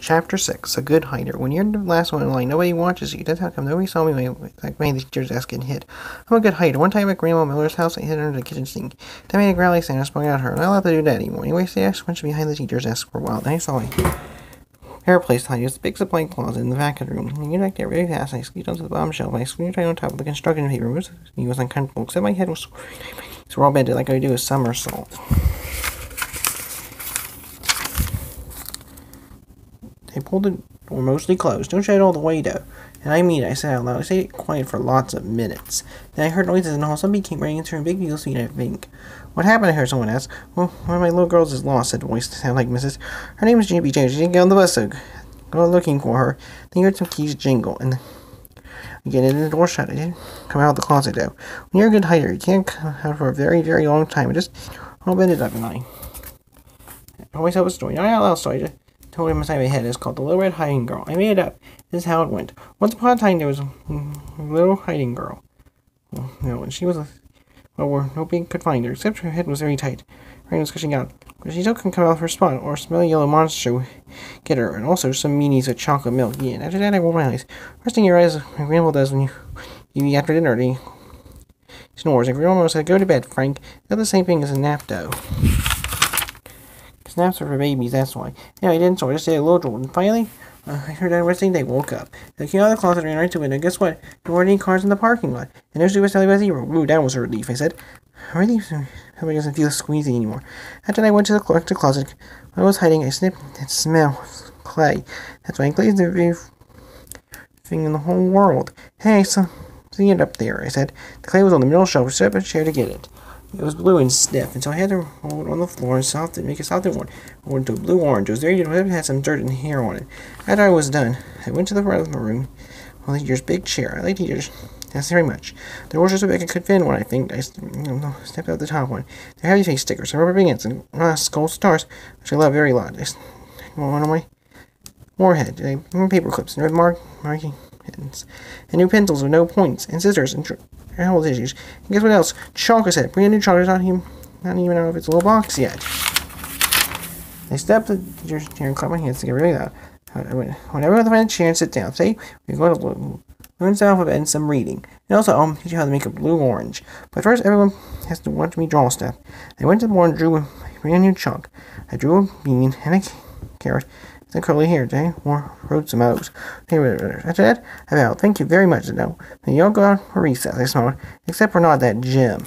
Chapter 6 A Good Hider. When you're the last one in line, nobody watches you. That's how come nobody saw me when I like, made the teacher's desk getting hit. I'm a good hider. One time at Grandma Miller's house, I hid under the kitchen sink. That made a growly sound and sprung out her. I'm not to do that anymore. Anyway, so I went behind the teacher's desk for a while. Then I saw a fair place to hide. It a big supply closet in the back of the room. I get back there very fast. I squeezed onto the bottom shelf. I squeezed right on top of the construction paper. Was, it was uncomfortable, except my head was so all bent like I do a somersault. They pulled the door mostly closed. Don't shut it all the way, though. And I mean, I said out loud. I stayed quiet for lots of minutes. Then I heard noises in the hall. Somebody came running into a big wheel seat, I think. What happened? I heard someone ask. Well, one of my little girls is lost, said the voice. Sound like Mrs. Her name is Junie B. Jones. She didn't get on the bus, so go looking for her. Then you heard some keys jingle, and again, and the door shut. I didn't come out of the closet, though. When you're a good hider, you can't come out for a very, very long time. I just opened it up, and I always have a story. Not out loud story him inside my head. It's called The Little Red Hiding Girl. I made it up. This is how it went. Once upon a time, there was a little hiding girl. Well, no, and she was a. Well, where nobody could find her, except her head was very tight. Her Rain was gushing out. But she still couldn't come out of her spot, or a smelly yellow monster would get her, and also some meanies with chocolate milk. Yeah, and after that, I rolled my eyes. First thing your eyes, my grandma does when you, you eat after dinner, he snores. And grandma said, Go to bed, Frank. That's the same thing as a nap, though. Snaps are for babies, that's why. Yeah, I didn't, so I just a little drool. And finally, uh, I heard that resting they woke up. They came out of the closet and ran right to it, and guess what? There weren't any cars in the parking lot. And there's was Sally by zero. Ooh, that was a relief, I said. A relief? Nobody doesn't feel squeezy anymore. After I went to the, cl- the closet, when I was hiding, I sniffed that smell of clay. That's why I glazed every thing in the whole world. Hey, so, see it up there, I said. The clay was on the middle shelf, so I chair to get it. It was blue and stiff, and so I had to roll it on the floor and soft and make a softer one. I went to a blue orange. It was very it had some dirt and hair on it. After I was done, I went to the front of the room. Well, the teacher's big chair. I like teachers. Thanks very much. The was just a big could fit one, I think. I stepped out the top one. They're heavy face stickers, rubber bands, and uh, skull stars, which I love very lot. I one on my forehead, paper clips, and red mark marking pens, and new pencils with no points, and scissors, and health issues. And guess what else? Chocolate set. Brand new chocolate. Not even, not even out of its a little box yet. I stepped the chair and clapped my hands to get rid of that. When everyone find a chair and sit down, say we're going to learn the alphabet and some reading. And also, I'll teach you how to make a blue orange. But first, everyone has to watch me draw stuff. I went to the board and drew a brand new chalk. I drew a bean and a carrot the curly hair, Jay, or wrote some O's. After that, I vowed, thank you very much, no. Then you all go out for recess, I smiled, Except we're not that Jim.